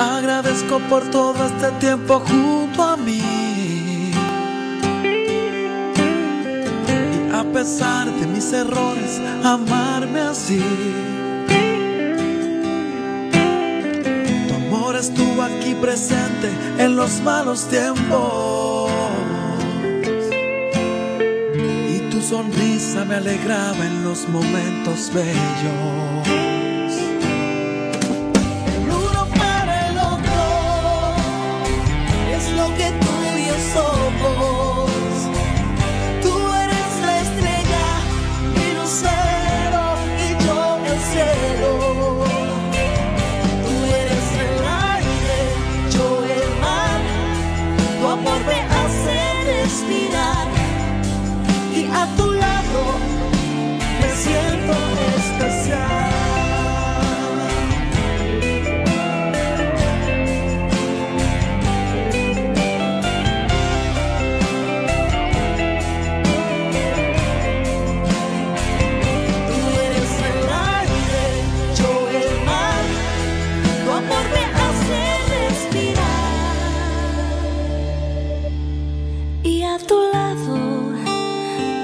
Agradezco por todo este tiempo junto a mí. Y a pesar de mis errores, amarme así. Tu amor estuvo aquí presente en los malos tiempos. Y tu sonrisa me alegraba en los momentos bellos. Tú y a tu lado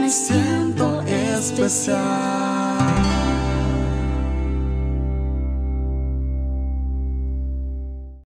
me siento especial.